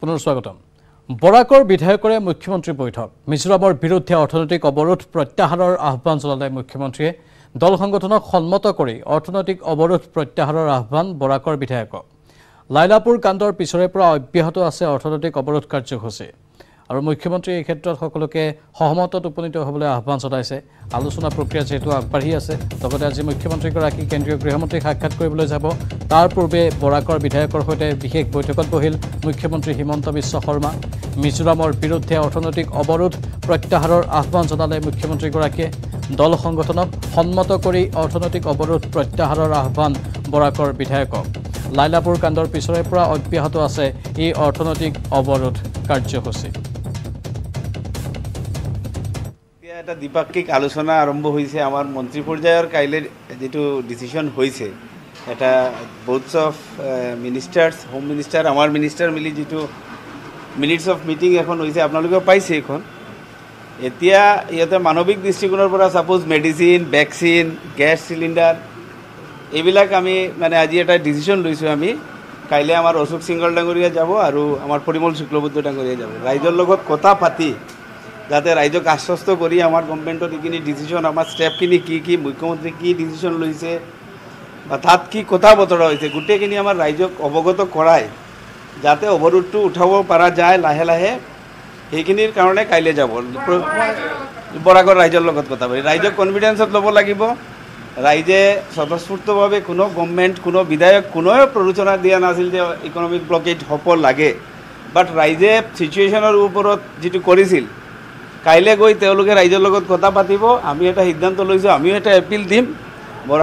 পুনৰ স্বাগতম। বৰাকৰ বিধায়কৰে মুখ্যমন্ত্ৰী বৈঠক। মিজোৰামৰ বিৰুদ্ধে অৰ্থনৈতিক অৱৰোধ প্ৰত্যাহাৰৰ আহ্বান জনালে মুখ্যমন্ত্ৰীয়ে। দল সংগঠনক সন্মত কৰি অৰ্থনৈতিক অৱৰোধ প্ৰত্যাহাৰৰ আহ্বান বৰাকৰ বিধায়কক। লাইলাপুৰ কাণ্ডৰ পিছৰে পৰা অব্যাহত আছে অৰ্থনৈতিক অৱৰোধ কাৰ্যসূচী। আৰু মুখ্যমন্ত্ৰীয়ে এই ক্ষেত্ৰত সকলোকে সহমতত উপনীত হ'বলৈ আহ্বান জনাইছে। আলোচনা প্ৰক্ৰিয়া যিহেতু আগবাঢ়ি আছে লগতে আজি মুখ্যমন্ত্ৰীগৰাকী কেন্দ্ৰীয় গৃহমন্ত্ৰীক সাক্ষাৎ কৰিবলৈ যাব। তাৰ পূৰ্বে বৰাকৰ বিধায়কৰ সৈতে বিশেষ বৈঠকত বহিল মুখ্যমন্ত্ৰী হিমন্ত বিশ্ব শৰ্মা। মিজোৰামৰ বিৰুদ্ধে অৰ্থনৈতিক অৱৰোধ প্ৰত্যাহাৰৰ আহ্বান জনালে মুখ্যমন্ত্ৰীগৰাকীয়ে। দল সংগঠনক সন্মত কৰি অৰ্থনৈতিক অৱৰোধ প্ৰত্যাহাৰৰ আহ্বান বৰাকৰ বিধায়কক। লাইলাপুৰ কাণ্ডৰ পিছৰে পৰা অব্যাহত আছে এই অৰ্থনৈতিক অৱৰোধ কাৰ্যসূচী। এতিয়া এটা দ্বিপাক্ষিক আলোচনা আৰম্ভ হৈছে আমাৰ মন্ত্ৰী পৰ্যায়ৰ কাইলৈ যিটো ডিচিশ্যন হৈছে এটা both of ministers home minister আমাৰ মিনিষ্টাৰ মিলি যিটো মিনিটছ অফ মিটিং এখন হৈছে আপোনালোকেও পাইছে এইখন। এতিয়া ইয়াতে মানৱিক দৃষ্টিকোণৰ পৰা ছাপ'জ মেডিচিন ভেকচিন গেছ চিলিণ্ডাৰ এইবিলাক আমি মানে আজি এটা ডিচিশ্যন লৈছোঁ আমি। কাইলৈ আমাৰ অশোক সিংগল ডাঙৰীয়া যাব আৰু আমাৰ পৰিমল শুক্লবুদ্ধ ডাঙৰীয়া যাব। ৰাইজৰ লগত কথা পাতি যাতে ৰাইজক আশ্বস্ত কৰি আমাৰ গভৰ্ণমেণ্টত এইখিনি ডিচিশ্যন আমাৰ ষ্টেপখিনি কি কি মুখ্যমন্ত্ৰী কি ডিচিশ্যন লৈছে বা তাত কি কথা বতৰা হৈছে গোটেইখিনি আমাৰ ৰাইজক অৱগত কৰাই যাতে অৱৰোধটো উঠাব পৰা যায় লাহে লাহে সেইখিনিৰ কাৰণে কাইলৈ যাব। বৰাগৰ ৰাইজৰ লগত কথা পাতি ৰাইজক কনফিডেঞ্চত ল'ব লাগিব ৰাইজে স্বতঃস্ফূৰ্তভাৱে কোনো গভৰ্ণমেণ্ট কোনো বিধায়ক কোনোৱে প্ৰৰোচনা দিয়া নাছিল যে ইকনমিক ব্লকেজ হ'ব লাগে বাট ৰাইজে চিটুৱেশ্যনৰ ওপৰত যিটো কৰিছিল কাইলৈ গৈ তেওঁলোকে ৰাইজৰ লগত কথা পাতিব আমি এটা সিদ্ধান্ত লৈছোঁ আমিও এটা এপিল দিম।